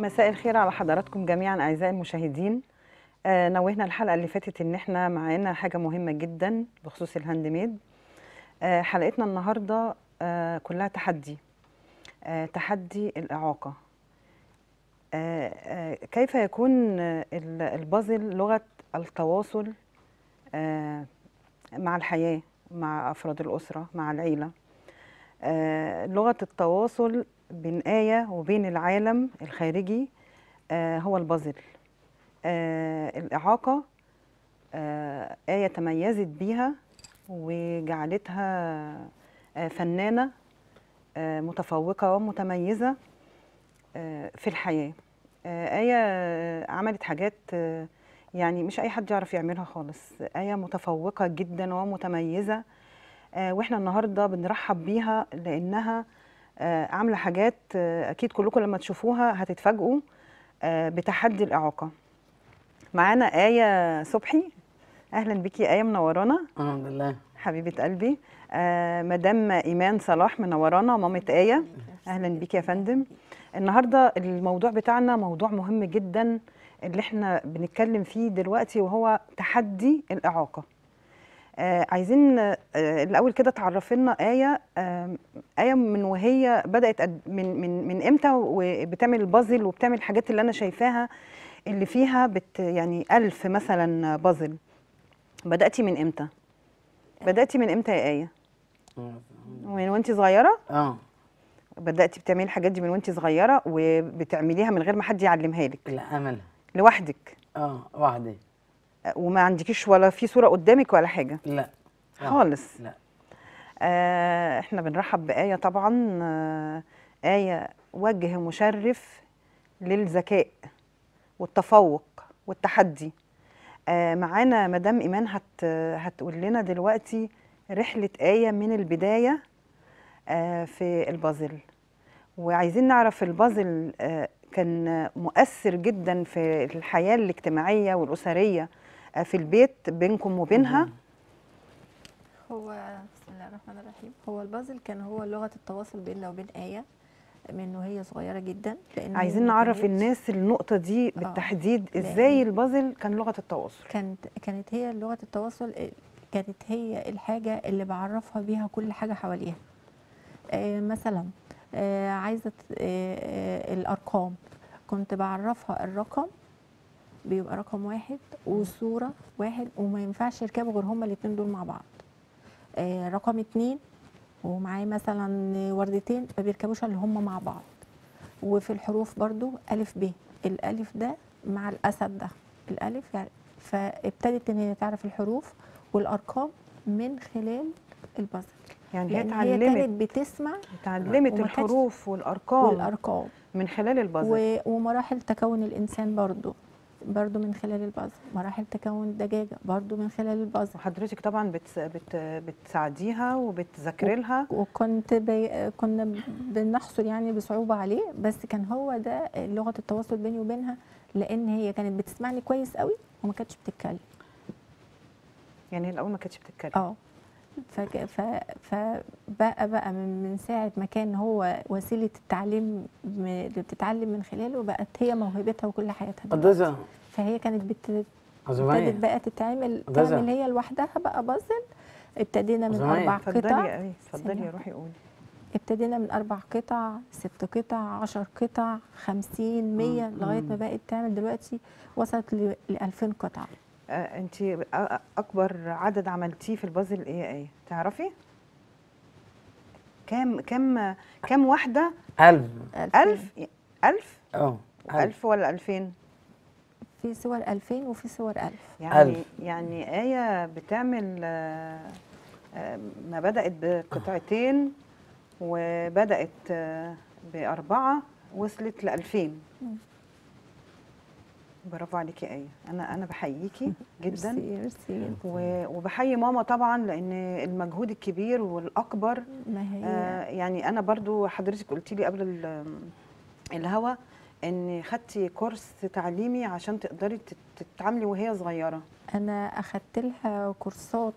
مساء الخير على حضراتكم جميعا أعزائي المشاهدين. آه نوهنا الحلقة اللي فاتت إن إحنا معانا حاجة مهمة جدا بخصوص ال handmade. آه حلقتنا النهارده آه كلها تحدي. آه تحدي الإعاقة. آه آه كيف يكون ال- البازل لغة التواصل آه مع الحياة مع أفراد الأسرة مع العيلة؟ آه لغة التواصل بين آية وبين العالم الخارجي آه هو البازل. آه الإعاقة آه آية تميزت بيها وجعلتها فنانة متفوقة ومتميزة في الحياة. آية عملت حاجات يعني مش أي حد يعرف يعملها خالص. آية متفوقة جدا ومتميزة وإحنا النهارده بنرحب بيها لأنها آه، عاملة حاجات آه، أكيد كلكم لما تشوفوها هتتفاجئوا آه، بتحدي الإعاقة. معانا آية صبحي. أهلا بيكي يا آية منورانا الحمد لله. حبيبة قلبي. آه، مدام إيمان صلاح منورانا مامة آية. أهلا بيكي يا فندم. النهارده الموضوع بتاعنا موضوع مهم جدا اللي إحنا بنتكلم فيه دلوقتي وهو تحدي الإعاقة. آه عايزين آه الأول كده تعرفي لنا آية آه آية من وهي بدأت من من من إمتى وبتعمل البازل وبتعمل الحاجات اللي أنا شايفاها اللي فيها بت يعني ألف مثلا بازل بدأتي من إمتى؟ بدأتي من إمتى يا آية؟ من وأنت صغيرة؟ آه. بدأتي بتعملي الحاجات دي من وأنت صغيرة وبتعمليها من غير ما حد يعلمها لك؟ لا امل لوحدك؟ آه وحدي. وما عندكيش ولا في صورة قدامك ولا حاجة؟ لا. خالص. لا. آه إحنا بنرحب بآية طبعا آه آية وجه مشرف للذكاء والتفوق والتحدي. آه معانا مدام إيمان هت هتقول لنا دلوقتي رحلة آية من البداية آه في البازل. وعايزين نعرف البازل آه كان مؤثر جدا في الحياة الاجتماعية والأسرية. آه في البيت بينكم وبينها. هو بسم الله الرحمن الرحيم. هو البازل كان هو لغة التواصل بيننا وبين آية من وهي صغيرة جدا لأن عايزين نعرف الناس النقطة دي آه. بالتحديد لأن- إزاي البازل كان لغة التواصل. كانت كانت هي لغة التواصل كانت هي الحاجة اللي بعرفها بيها كل حاجة حواليها. آه مثلا آه عايزة آه آه الأرقام. كنت بعرفها الرقم بيبقى رقم واحد وصورة واحد وما ينفعش يركبوا غير هما الاتنين دول مع بعض. آه رقم اتنين ومعاه مثلا وردتين ما بيركبوش اللي هم مع بعض. وفي الحروف برضو ألف ب. الألف ده مع الأسد ده. الألف يعني فابتدت إن هي تعرف الحروف والأرقام من خلال البازل يعني هي لأن هي اتعلمت. كانت بتسمع اتعلمت الحروف والأرقام والأرقام. من خلال البازل ومراحل تكون الإنسان برضو. برضو من خلال البازل مراحل تكون الدجاجة برضو من خلال البازل وحضرتك طبعا بتس... بت... بتساعديها وبتذاكري لها؟ وكنت بي... كنا بنحصل يعني بصعوبة عليه بس كان هو ده لغة التواصل بيني وبينها لأن هي كانت بتسمعني كويس قوي وما كانتش بتتكلم. يعني الأول ما كانتش بتتكلم؟ آه. فك... ف... فبقى بقى من, من ساعة ما كان هو وسيلة التعليم م- اللي بتتعلم من خلاله بقت هي موهبتها وكل حياتها دلوقتي. فهي كانت بت... ابتدت بقى تتعمل. تعمل هي لوحدها بقى بازل. ابتدينا من زمان. أربع اتفضلي قطع يا اتفضلي. يا روحي قولي. ابتدينا من أربع قطع ست قطع عشر قطع خمسين مية مم. لغاية ما بقت تعمل دلوقتي وصلت ل 2000 قطعة آه انت أكبر عدد عملتيه في البازل إيه إيه؟ تعرفي؟ كام كام كام واحدة؟ ألف. ألف؟ ألف؟ أه ألف ولا ألفين؟ في صور 2000 وفي صور 1000 يعني ألف. يعني آية بتعمل آه، ما بدأت بقطعتين وبدأت آه، بأربعة وصلت لألفين. مم. برافو عليكي آية. أنا أنا بحييكي جدا. ميرسي ميرسي وبحيي ماما طبعا لأن المجهود الكبير والأكبر ما هي؟ آه، يعني أنا برضو حضرتك قلتي لي قبل ال- الهوا إن خدتي كورس تعليمي عشان تقدري تت- تتعاملي وهي صغيرة أنا أخدت لها كورسات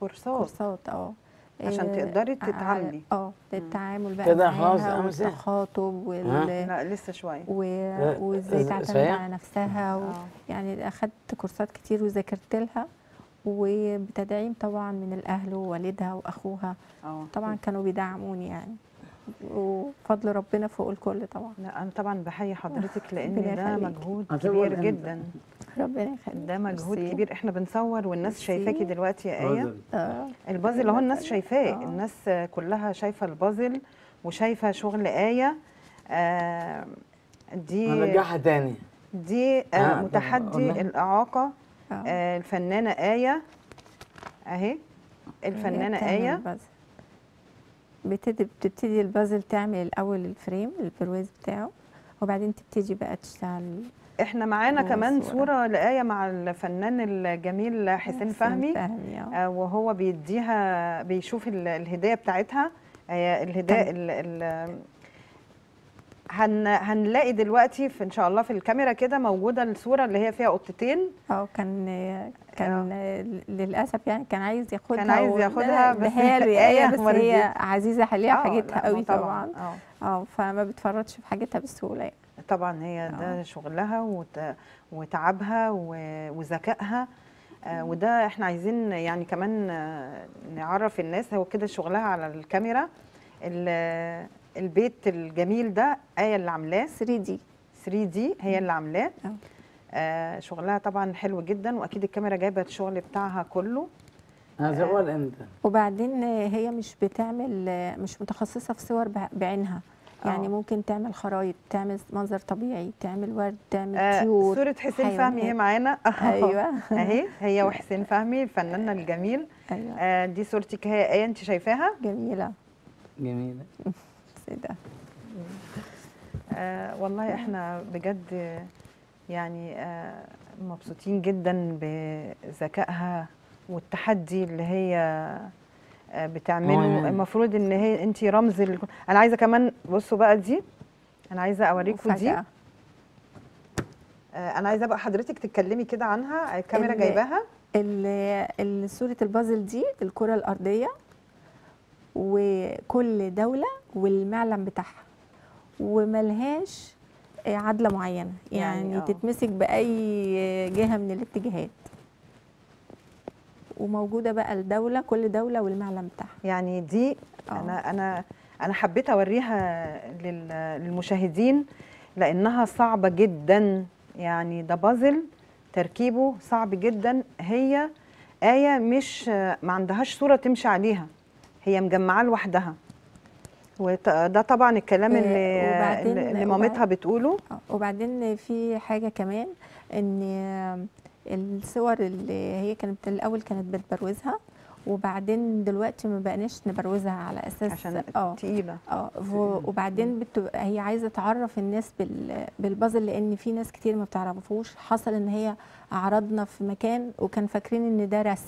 كورسات كورسات آه عشان آه، تقدري على- تتعاملي. آه التعامل بقى كده خلاص. والتخاطب وال لا لسه شوية و... آه، وإزاي تعتمد؟ على نفسها و... آه. يعني أخدت كورسات كتير وذاكرت لها وبتدعيم طبعا من الأهل ووالدها وأخوها آه طبعا كانوا بيدعموني يعني وفضل ربنا فوق الكل طبعا لا أنا طبعا بحيي حضرتك لأن ربنا ده. مجهود كبير؟ جدا ربنا يخليك ده مجهود ميرسي. كبير إحنا بنصور والناس. شايفاكي دلوقتي يا إيه. آه البازل اهو الناس شايفاه آه. الناس كلها شايفة البازل وشايفة شغل آية آه دي هنرجعها تاني دي آه آه، متحدي قلنا. الإعاقة آه. آه الفنانة آية أهي الفنانة آية البازل. بتبتدي بتبتدي البازل تعمل الأول ال frame البرواز بتاعه وبعدين تبتدي بقى تشتغل إحنا معانا كمان. صورة لآية مع الفنان الجميل حسين فهمي فهمي آه. آه، وهو بيديها بيشوف ال- الهدية بتاعتها هي الهدايا تمام. ال ال هن هنلاقي دلوقتي في إن شاء الله في الكاميرا كده موجودة الصورة اللي هي فيها قطتين. آه كان كان للأسف يعني كان عايز ياخدها كان عايز ياخدها، بس آية بس هي. عزيزة عليها آه، حاجتها قوي طبعا آه. آه فما بتفرطش في حاجتها بسهوله يعني. طبعا هي ده آه. شغلها وت- وتعبها و- وذكائها. آه، وده إحنا عايزين يعني كمان آه، نعرف الناس هو كده شغلها على الكاميرا. ال- البيت الجميل ده آية اللي عاملاه. 3 دي. 3 دي هي اللي عاملاه. آه. آه شغلها طبعا حلو جدا وأكيد الكاميرا جايبة الشغل بتاعها كله. هتقول إمتى وبعدين هي مش بتعمل مش متخصصة في صور بع- بعينها. يعني آه. ممكن تعمل خرايط تعمل منظر طبيعي تعمل ورد تعمل آه طيور صورة حسين فهمي هي. معانا. أيوه. أهي هي وحسين فهمي الفنان الجميل. أيوه. آه دي صورتك هي آية انت شايفاها؟ جميلة. جميلة. بس ده؟ آه والله إحنا بجد يعني آه مبسوطين جدا بذكائها والتحدي اللي هي آه بتعمله. المفروض إن هي انت رمز ال... أنا عايزة كمان بصوا بقى دي أنا عايزة أوريكم دي. آه أنا عايزة بقى حضرتك تتكلمي كده عنها. الكاميرا ال- جايباها. صورة البازل دي الكرة الأرضية. وكل دولة والمعلم بتاعها وملهاش عدلة معينة. يعني يعني, آه. تتمسك بأي جهة من الاتجاهات. وموجودة بقى الدولة كل دولة والمعلم بتاعها. يعني دي آه. أنا أنا أنا حبيت أوريها لل- للمشاهدين لأنها صعبة جدا. يعني ده بازل تركيبه صعب جدا. هي آية مش ما عندهاش صورة تمشي عليها. هي مجمعاه لوحدها. وده طبعا الكلام آه، اللي اللي مامتها بتقوله. آه، وبعدين في حاجة كمان إن الصور اللي هي كانت الأول كانت بتبروزها وبعدين دلوقتي ما بقناش نبروزها على أساس عشان آه تقيلة. آه وبعدين بتبقى هي عايزة تعرف الناس بال بالبازل لأن في ناس كتير ما بتعرفوش. حصل إن هي عرضنا في مكان وكان فاكرين إن ده رسم.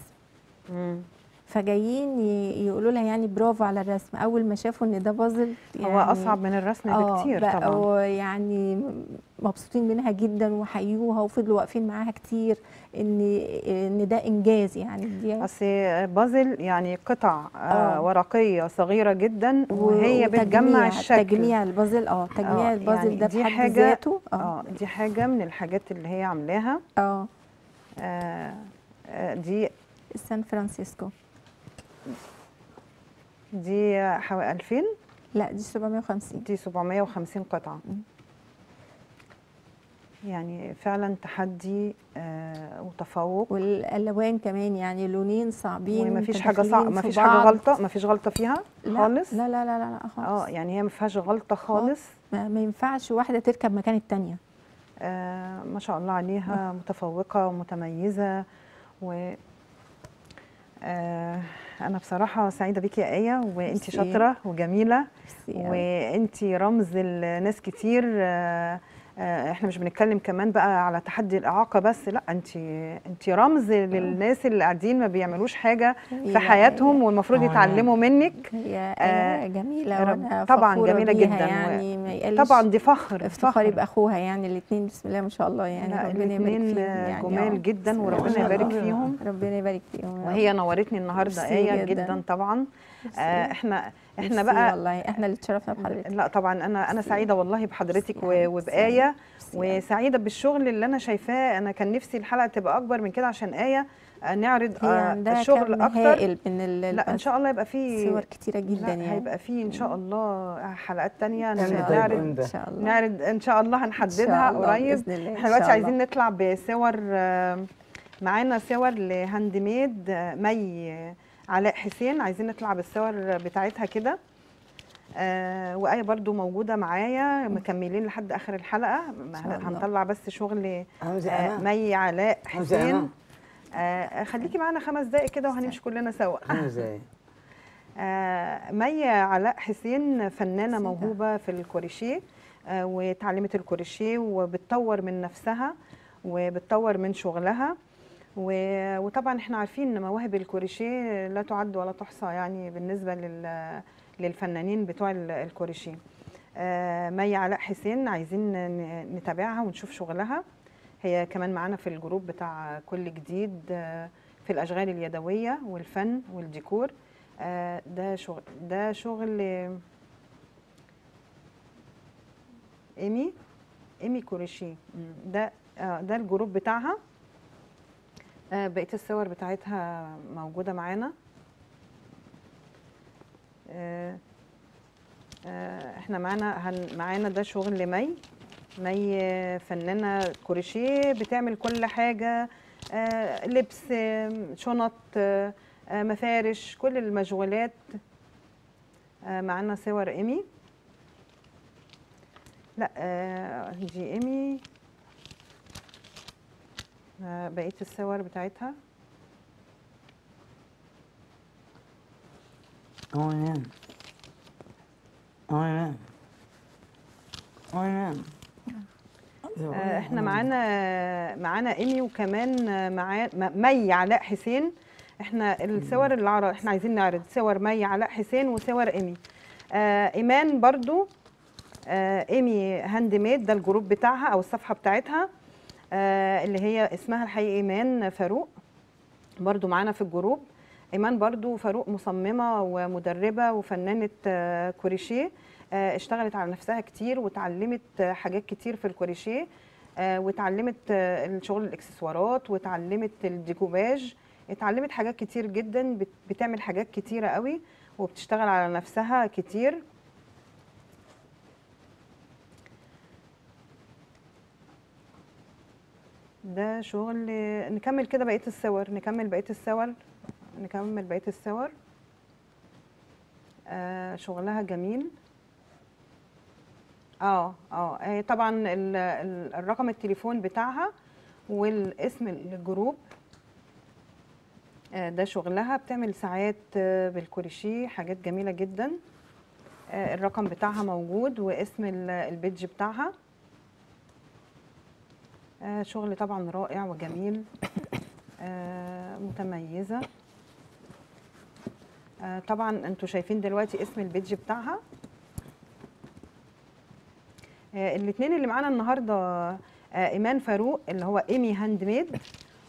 فجايين يقولوا لها يعني برافو على الرسم. أول ما شافوا إن ده بازل يعني هو أصعب من الرسم بكتير طبعا. يعني مبسوطين منها جدا وحيوها وفضلوا واقفين معاها كتير إن إن ده إنجاز يعني. دي أصل بازل يعني قطع آه آه. ورقية صغيرة جدا وهي بتجمع الشكل تجميع البازل آه تجميع آه، البازل يعني ده بحد حاجة- ذاته آه. آه دي حاجة من الحاجات اللي هي عاملاها. آه. آه آه، دي سان فرانسيسكو. دي حوالي 2000 لا دي 750 دي 750 قطعة. يعني فعلا تحدي آه وتفوق. والألوان كمان يعني لونين صعبين ومفيش حاجة صعبه مفيش حاجة. غلطة؟ مفيش غلطة فيها لا خالص؟ لا لا لا لا, لا خالص. آه يعني هي ما فيهاش غلطة خالص. ما, ما ينفعش واحدة تركب مكان التانية. آه ما شاء الله عليها. متفوقة ومتميزة و آه أنا بصراحة سعيدة بيكي يا آية ميرسي. شاطرة وجميلة ميرسي أوي. وأنت رمز لناس كتير آه إحنا مش بنتكلم كمان بقى على تحدي الإعاقة بس لأ أنت أنت رمز للناس اللي قاعدين ما بيعملوش حاجة في حياتهم والمفروض آه. يتعلموا منك هي آه، آية جميلة رب- وأنا طبعاً بيها جداً يعني ما يقلش طبعا دي فخر افتخاري. بأخوها يعني الاثنين بسم الله ما شاء الله يعني ربنا يبارك فيهم يعني جمال آه. جدا وربنا يبارك. فيهم ربنا يبارك فيهم يا وهي. نورتني النهارده آية جداً. جدا طبعا آه إحنا إحنا ميرسي بقى والله. إحنا اللي اتشرفنا بحضرتك. لا طبعا أنا أنا سعيدة والله بحضرتك و- ميرسي. وبآية. ميرسي. وسعيدة بالشغل اللي أنا شايفاه. أنا كان نفسي الحلقة تبقى أكبر من كده عشان آية. آه، نعرض آه، الشغل أكتر. من لا إن شاء الله يبقى فيه صور كتيرة جدا يعني. هيبقى فيه إن شاء الله حلقات تانية. نعرض؟ إن شاء الله. نعرض إن شاء الله هنحددها قريب. إحنا دلوقتي عايزين. نطلع بصور آه، معانا صور ل handmade آه، مي آه، علاء حسين عايزين نطلع بالصور بتاعتها كده. آه وآية برضو موجودة معايا مكملين لحد آخر الحلقة. هنطلع بس شغل آه مي علاء حسين. آه خليكي معانا خمس دقايق كده وهنمشي كلنا سوا. همزة آه، مي علاء حسين فنانة سيدة. موهوبة في الكوريشيه آه، وتعلمت الكوريشيه وبتطور من نفسها وبتطور من شغلها. وطبعا إحنا عارفين إن مواهب الكوريشيه لا تعد ولا تحصى يعني بالنسبة لل- للفنانين بتوع ال- الكوريشيه. آه، مي علاء حسين عايزين نتابعها ونشوف شغلها. هي كمان معانا في الجروب بتاع كل جديد آه، في الأشغال اليدوية والفن والديكور. آه، ده شغل ده شغل إيمي؟ إيمي كوريشي ده ده ال group بتاعها. بقية الصور بتاعتها موجودة معانا. آه، آه، إحنا معانا معانا ده شغل لمي مي آه، فنانة كوريشيه بتعمل كل حاجة آه، لبس آه، شنط آه، آه، مفارش كل المشغولات. آه، معانا صور إيمي. لا آه، دي إيمي. آه، بقيه الصور بتاعتها؟ هو ينام آه، إحنا معانا معانا إيمي وكمان آه، معا م- مي علاء حسين. إحنا الصور اللي عر... إحنا عايزين نعرض صور مي علاء حسين وصور إيمي. آه إيمان برضو آه إيمي handmade ده ال group بتاعها أو الصفحة بتاعتها. اللي هي اسمها الحقيقي إيمان فاروق. برضو معانا في ال group. إيمان برضو فاروق مصممة ومدربة وفنانة آه، كوريشيه. آه، اشتغلت على نفسها كتير وتعلمت آه، حاجات كتير في الكوريشيه. آه، وتعلمت آه، الشغل الاكسسوارات وتعلمت الديكوباج. اتعلمت حاجات كتير جدا بت- بتعمل حاجات كتيرة قوي وبتشتغل على نفسها كتير. ده شغل نكمل كده بقية الصور نكمل بقية الصور نكمل بقية الصور. آه شغلها جميل. آه آه آه، طبعا ال- ال- الرقم التليفون بتاعها والاسم ال group. آه، ده شغلها بتعمل ساعات آه، بالكوريشيه حاجات جميلة جدا. آه، الرقم بتاعها موجود واسم ال- ال page بتاعها. شغل طبعا رائع وجميل. آه، متميزة. آه، طبعا أنتوا شايفين دلوقتي اسم ال page بتاعها. آه، الاثنين اللي معانا النهارده آه، إيمان فاروق اللي هو إيمي handmade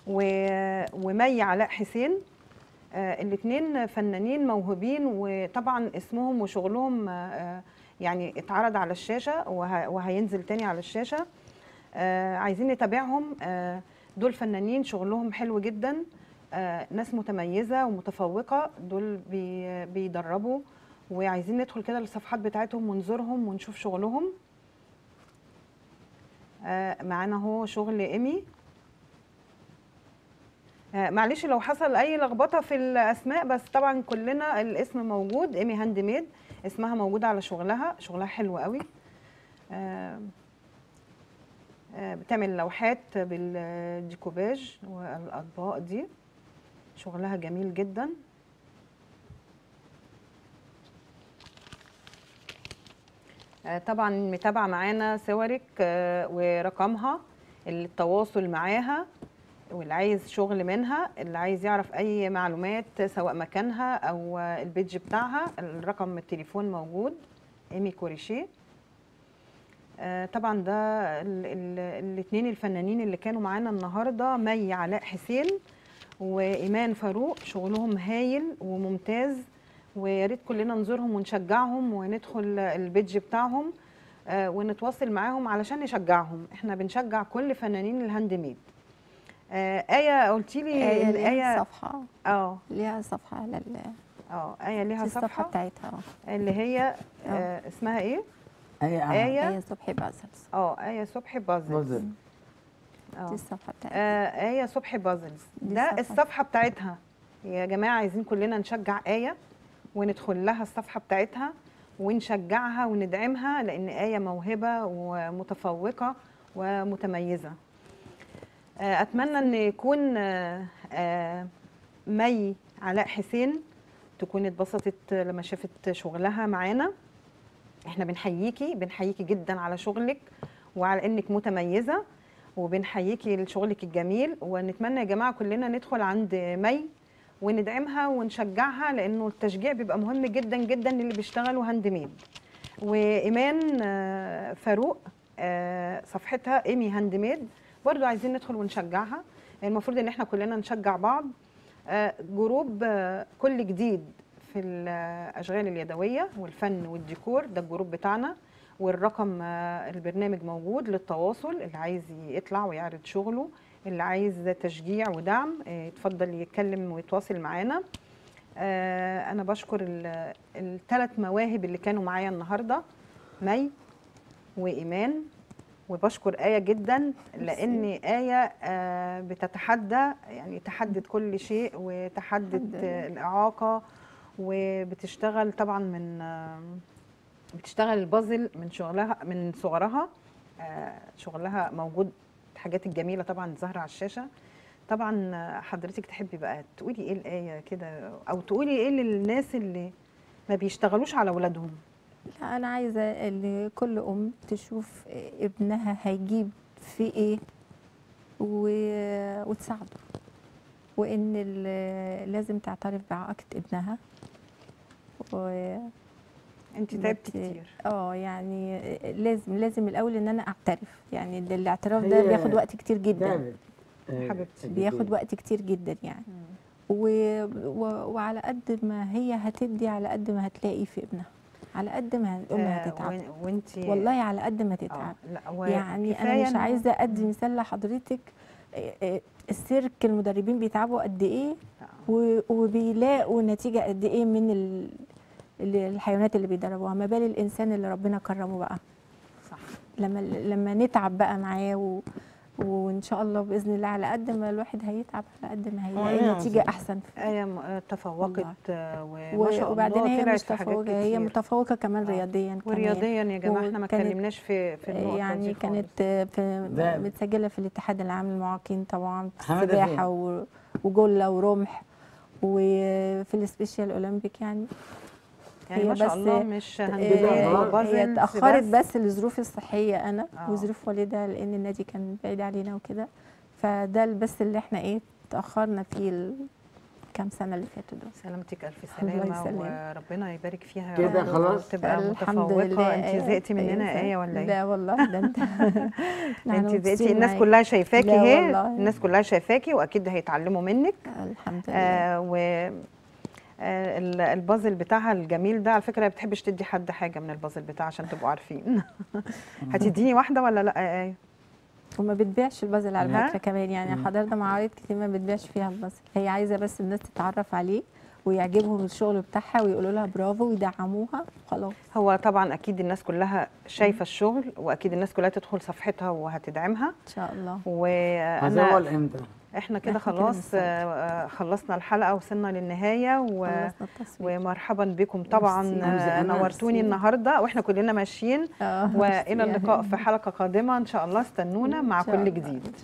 ومي علاء حسين. الاثنين فنانين موهوبين وطبعا اسمهم وشغلهم آه، آه، يعني اتعرض على الشاشة وه- وهينزل تاني على الشاشة. آه، عايزين نتابعهم. آه، دول فنانين شغلهم حلو جدا. آه، ناس متميزة ومتفوقة. دول بي- بيدربوا. وعايزين ندخل كده للصفحات بتاعتهم ونزورهم ونشوف شغلهم. آه، معانا اهو شغل إيمي. آه، معلش لو حصل أي لخبطة في الأسماء بس طبعا كلنا الاسم موجود. إيمي handmade. اسمها موجود على شغلها. شغلها حلو قوي. آه، آه، بتعمل لوحات بالديكوباج والأطباق دي. شغلها جميل جدا. آه، طبعا متابعة معانا صورك آه، ورقمها التواصل معاها واللي عايز شغل منها اللي عايز يعرف أي معلومات سواء مكانها أو البيج بتاعها الرقم التليفون موجود. إيمي كوريشيه. آه، طبعا ده الاثنين الفنانين اللي كانوا معانا النهارده مي علاء حسين وإيمان فاروق. شغلهم هايل وممتاز ويا ريت كلنا نزورهم ونشجعهم وندخل البيدج بتاعهم آه، ونتواصل معاهم علشان نشجعهم. إحنا بنشجع كل فنانين ال handmade. آه، آية قلتي لي آية ليها صفحة. آه. ليها صفحة على آه آية ليها الصفحة صفحة بتاعتها. آه اللي هي آه اسمها إيه؟ أي آية؟ آية صبحي puzzles. آه آية صبحي puzzles. puzzle. آه. دي الصفحة بتاعتها آه، آية صبحي puzzles. ده الصفحة. الصفحة بتاعتها. يا جماعة عايزين كلنا نشجع آية وندخل لها الصفحة بتاعتها ونشجعها وندعمها لأن آية موهبة ومتفوقة ومتميزة. آه، أتمنى أن يكون آه، آه، مي علاء حسين تكون اتبسطت لما شافت شغلها معانا. إحنا بنحييكي بنحييكي جدا على شغلك وعلى إنك متميزة وبنحييكي لشغلك الجميل ونتمنى يا جماعة كلنا ندخل عند مي وندعمها ونشجعها لأنه التشجيع بيبقى مهم جدا جدا للي بيشتغلوا handmade وإيمان آه، فاروق آه، صفحتها إيمي handmade برضو عايزين ندخل ونشجعها. المفروض إن إحنا كلنا نشجع بعض. آه، group كل جديد. في الأشغال اليدوية والفن والديكور ده ال group بتاعنا. والرقم آه، البرنامج موجود للتواصل اللي عايز يطلع ويعرض شغله اللي عايز تشجيع ودعم آه، يتفضل يتكلم ويتواصل معانا. آه، أنا بشكر الثلاث مواهب اللي كانوا معايا النهارده مي وإيمان. وبشكر آية جدا لأن آية آه، بتتحدى يعني تحدت كل شيء. آه، الإعاقة وبتشتغل طبعا من آه، بتشتغل البازل من شغلها من صغرها. آه، شغلها موجود الحاجات الجميلة طبعا ظاهرة على الشاشة. طبعا آه، حضرتك تحبي بقى تقولي إيه الآية كده أو تقولي إيه للناس اللي ما بيشتغلوش على أولادهم لا أنا عايزة إن كل أم تشوف ابنها هيجيب في إيه و... وتساعده. وإن لازم تعترف بعقد ابنها. و... انت تعبتي كتير. آه يعني لازم لازم الأول إن أنا أعترف. يعني الاعتراف ده بياخد وقت كتير جدا. آه، حبيبتي. بياخد وقت كتير جدا يعني. و... و... وعلى قد ما هي هتدي على قد ما هتلاقي في ابنها. على قد ما الام هتتعب وانت والله على قد ما تتعب. لا هو يعني أنا مش عايزة أدي مثال لحضرتك. السيرك المدربين بيتعبوا قد إيه؟ و- وبيلاقوا نتيجة قد إيه من ال- الحيوانات اللي بيدربوها ما بال الإنسان اللي ربنا كرمه بقى صح لما لما نتعب بقى معاه و وإن شاء الله بإذن الله على قد ما الواحد هيتعب على قد ما هيلاقي آه، نتيجه. أحسن آه، تفوقت وما و- شاء الله وبعدين هي مش متفوقه هي. متفوقة كمان آه. رياضيا كمان ورياضيا يا جماعة إحنا ما اتكلمناش في في النقطة يعني دي كانت خالص. في متسجلة في الاتحاد العام للمعاقين طبعا؟ و- وجله ورمح وفي السبيشال أولمبيك يعني يعني ما شاء بس- الله مش هندبات هي اتأخرت بس لظروف الصحية أنا آه. وظروف والدها لأن النادي كان بعيد علينا وكده. فده بس اللي إحنا إيه تاخرنا فيه الكام سنة اللي فاتوا دول. سلامتك ألف الله سلامة يسلمك. وربنا يبارك فيها. كده خلاص؟ الحمد متفوقة. لله. انت زهقتي مننا إيه ولا إيه؟ لا والله ده أنت انت زهقتي. الناس كلها شايفاكي اهي. الناس كلها شايفاكي وأكيد هيتعلموا منك. الحمد لله. آه و آه، البازل بتاعها الجميل ده. على فكرة ما بتحبش تدي حد حاجة من البازل بتاعها عشان تبقوا عارفين. هتديني واحدة ولا لا؟ آه، آه. وما بتبيعش البازل على؟ فكرة كمان. يعني. حضرت معارض كتير ما بتبيعش فيها البازل. هي عايزة بس الناس تتعرف عليه ويعجبهم الشغل بتاعها ويقولوا لها برافو ويدعموها وخلاص. هو طبعا أكيد الناس كلها شايفة الشغل وأكيد الناس كلها تدخل صفحتها وهتدعمها. إن شاء الله. وأنا هزول إمتى؟ إحنا كده كده خلاص بنصور. آه، خلصنا الحلقة وصلنا للنهاية و... ومرحبا بكم طبعا. نورتوني النهارده وإحنا كلنا ماشيين آه، وإلى. اللقاء في حلقة قادمة إن شاء الله استنونا مع كل. جديد